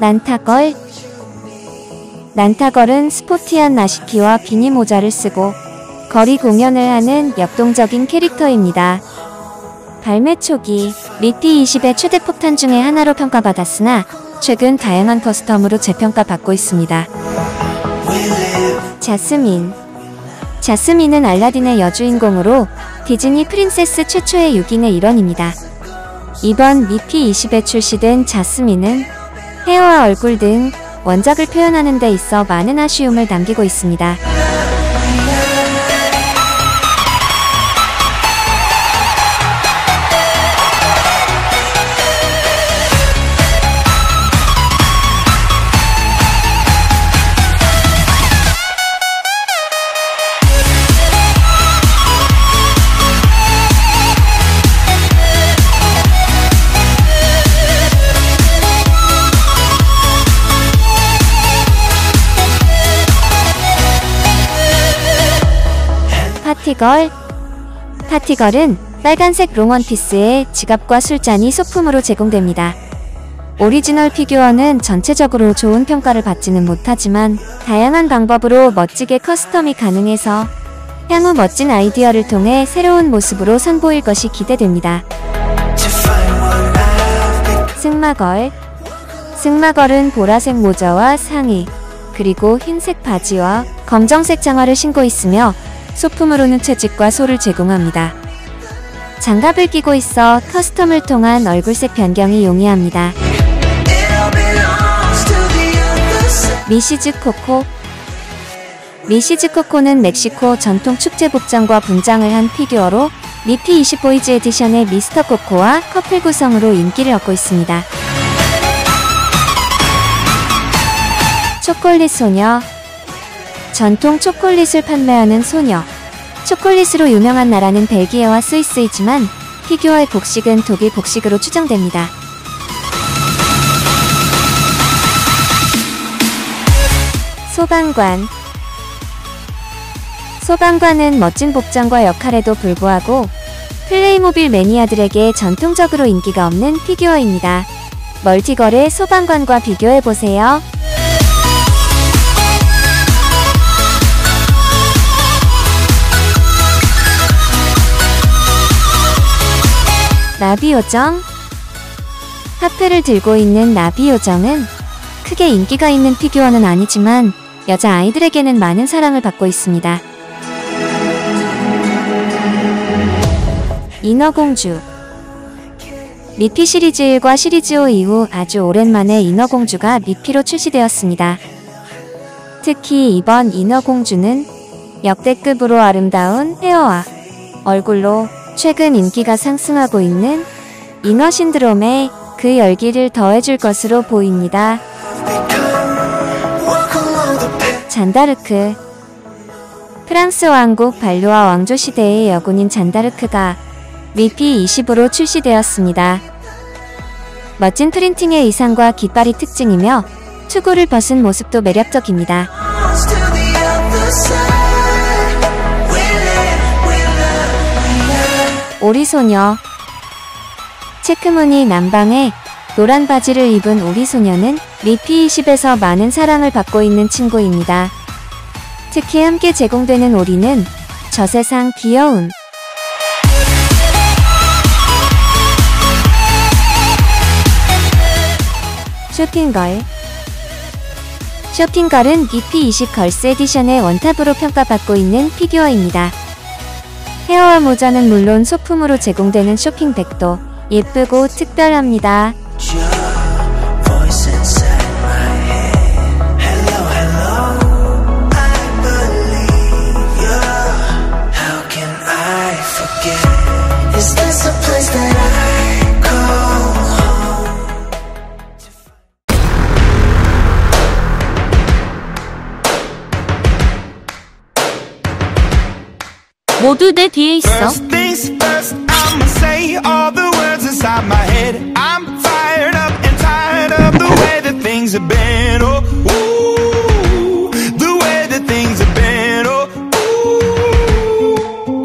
난타걸 난타걸은 스포티한 나시티와 비니 모자를 쓰고 거리 공연을 하는 역동적인 캐릭터입니다. 발매 초기 미피 20의 최대 폭탄 중의 하나로 평가받았으나 최근 다양한 custom으로 재평가받고 있습니다. 자스민 자스민은 알라딘의 여주인공으로 디즈니 프린세스 최초의 6인의 일원입니다. 이번 미피 20에 출시된 자스민은 헤어와 얼굴 등 원작을 표현하는 데 있어 많은 아쉬움을 남기고 있습니다. 파티걸 파티걸은 빨간색 롱원피스에 지갑과 술잔이 소품으로 제공됩니다. 오리지널 피규어는 전체적으로 좋은 평가를 받지는 못하지만 다양한 방법으로 멋지게 custom이 가능해서 향후 멋진 아이디어를 통해 새로운 모습으로 선보일 것이 기대됩니다. 승마걸 승마걸은 보라색 모자와 상의, 그리고 흰색 바지와 검정색 장화를 신고 있으며 소품으로는 채찍과 솔을 제공합니다. 장갑을 끼고 있어 custom을 통한 얼굴색 변경이 용이합니다. 미시즈 코코 미시즈 코코는 멕시코 전통 축제 복장과 분장을 한 피규어로 미피 20보이즈 에디션의 미스터 코코와 커플 구성으로 인기를 얻고 있습니다. 초콜릿 소녀 전통 초콜릿을 판매하는 소녀. 초콜릿으로 유명한 나라는 벨기에와 스위스이지만 피규어의 복식은 독일 복식으로 추정됩니다. 소방관 소방관은 멋진 복장과 역할에도 불구하고 플레이모빌 매니아들에게 전통적으로 인기가 없는 피규어입니다. 멀티걸의 소방관과 비교해보세요. 나비 요정 하프를 들고 있는 나비 요정은 크게 인기가 있는 피규어는 아니지만 여자 아이들에게는 많은 사랑을 받고 있습니다. 인어공주 미피 시리즈 1과 시리즈 5 이후 아주 오랜만에 인어공주가 미피로 출시되었습니다. 특히 이번 인어공주는 역대급으로 아름다운 헤어와 얼굴로 최근 인기가 상승하고 있는 인어 신드롬에 그 열기를 더해줄 것으로 보입니다. 잔다르크 프랑스 왕국 발루아 왕조 시대의 여군인 잔다르크가 미피 20으로 출시되었습니다. 멋진 프린팅의 의상과 깃발이 특징이며 투구를 벗은 모습도 매력적입니다. 오리소녀 체크무늬 남방에 노란 바지를 입은 오리소녀는 리피20에서 많은 사랑을 받고 있는 친구입니다. 특히 함께 제공되는 오리는 저 세상 귀여운 쇼핑걸 쇼핑걸은 미피20 걸스 에디션의 원탑으로 평가받고 있는 피규어입니다. 헤어와 모자는 물론 소품으로 제공되는 쇼핑백도 예쁘고 특별합니다. 모두 내 뒤에 있어. First things first, I'ma say all the words inside my head. I'm fired up and tired of the way that things have been. Oh, ooh, the way that things have been. Oh, ooh.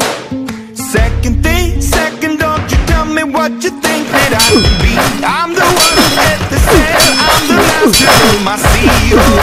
Second thing, second, don't you tell me what you think that I should be. I'm the one who set the sail. I'm the master. of my CEO.